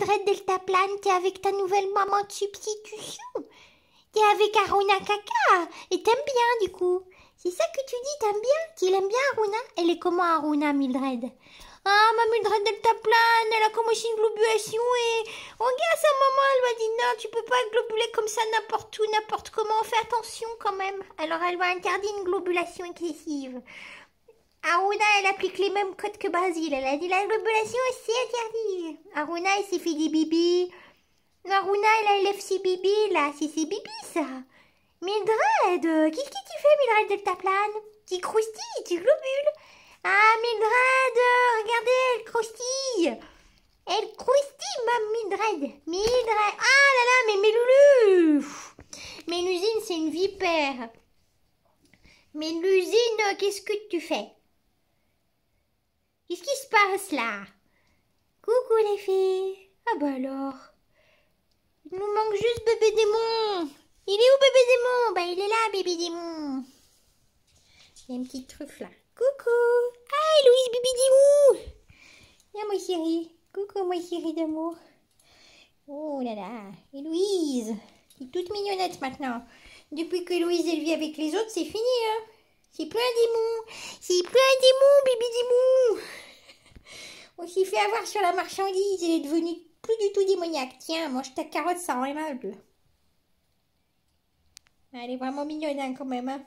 Mildred Deltaplane, t'es avec ta nouvelle maman de substitution. T'es avec Aruna Kaka. Et t'aimes bien, du coup. C'est ça que tu dis, t'aimes bien? Tu l'aimes bien, Aruna? Elle est comment, Aruna, Mildred? Ah, ma Mildred Deltaplane, elle a commencé une globulation et regarde sa maman, elle lui a dit non, tu peux pas globuler comme ça n'importe où, n'importe comment, fais attention quand même. Alors elle va interdire une globulation excessive. Aruna, elle applique les mêmes codes que Basile. Elle a dit la globulation, c'est interdit. Aruna, elle s'est fait des bibis. Aruna, elle élève ses bibis, là. C'est ses bibis, ça. Mildred, qu'est-ce que tu fais, Mildred Deltaplane Tu croustilles, tu globules. Ah, Mildred, regardez, elle croustille. Elle croustille, ma Mildred. Mildred. Ah là là, mais mes Mais l'usine, c'est une vipère. Mais l'usine, qu'est-ce que tu fais? Qu'est-ce qui se passe là? Coucou les filles. Ah bah alors. Il nous manque juste bébé démon. Il est où bébé démon? Bah il est là, bébé démon. Il y a une petite truffe là. Coucou Ah, Louise Bibidimou Viens, moi chérie. Coucou, moi chérie d'amour. Oh là là. Et Louise est toute mignonnette maintenant. Depuis que Louise est vit avec les autres, c'est fini, hein C'est plus un démon C'est plus un démon, s'y fait avoir sur la marchandise. Elle est devenue plus du tout démoniaque. Tiens, mange ta carotte, ça rend aimable. Elle est vraiment mignonne, hein, quand même, hein